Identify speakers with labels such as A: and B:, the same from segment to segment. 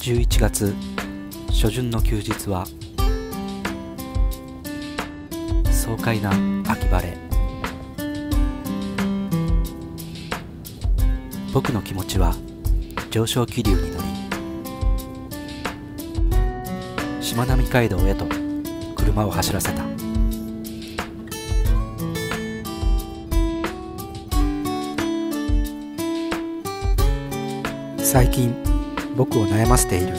A: 11月初旬の休日は爽快な秋晴れ。僕の気持ちは上昇気流に乗りしまなみ海道へと車を走らせた。最近僕を悩ませている。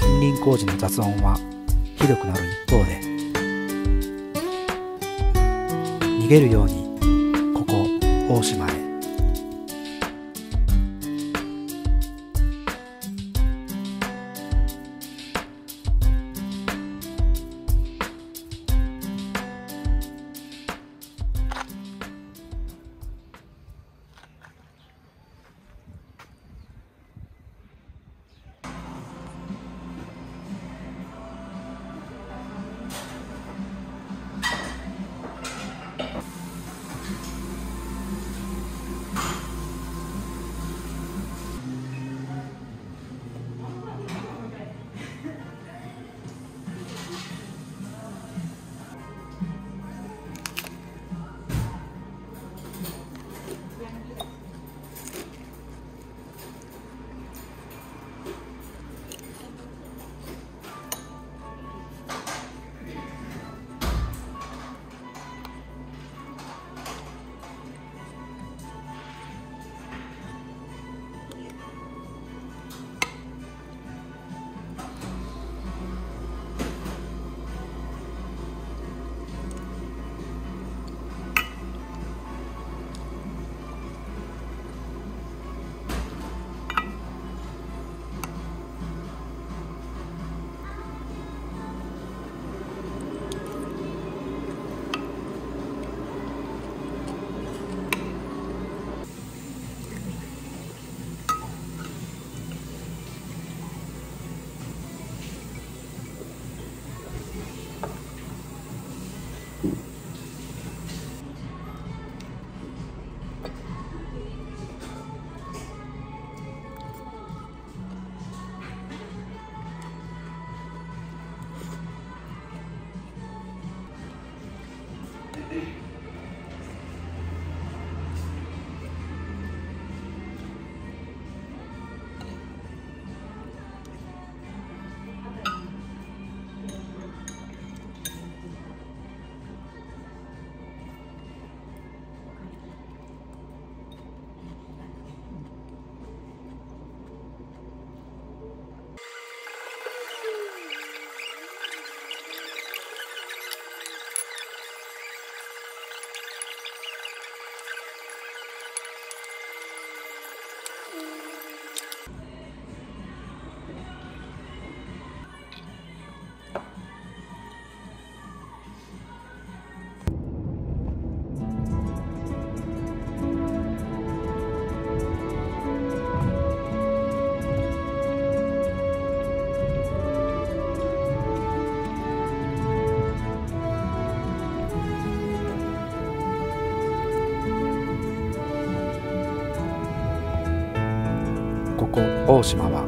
A: 近隣工事の雑音はひどくなる一方で逃げるようにここ大島へ。こ大島は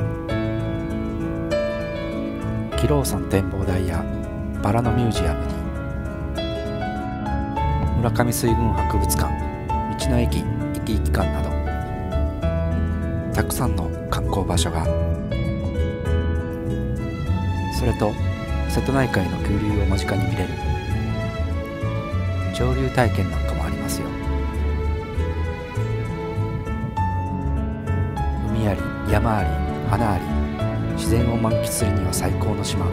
A: 紀郎山展望台やバラのミュージアムに村上水軍博物館道の駅いきいき館などたくさんの観光場所がそれと瀬戸内海の急流を間近に見れる潮流体験なんか山あり花あり自然を満喫するには最高の島。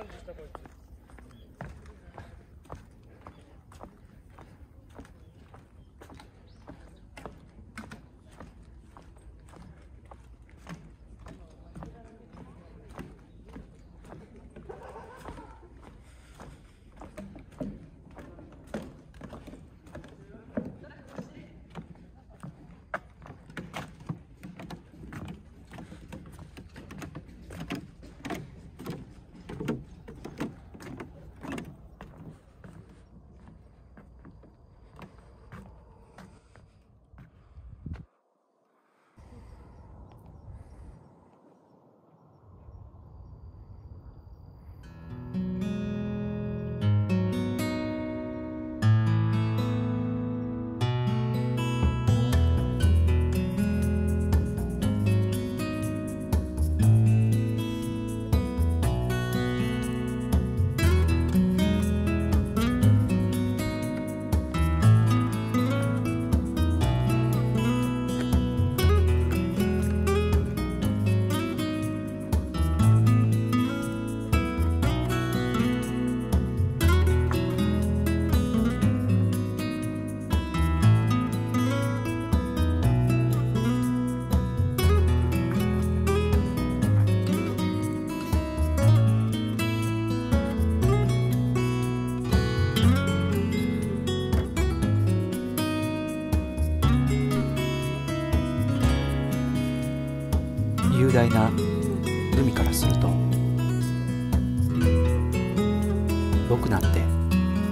B: команде с тобой.
A: 雄大な海からすると僕なんて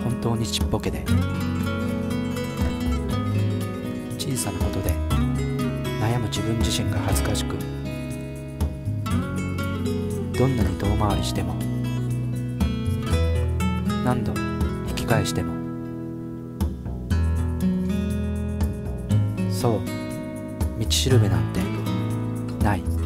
A: 本当にちっぽけで小さなことで悩む自分自身が恥ずかしくどんなに遠回りしても何度引き返してもそう道しるべなんてない。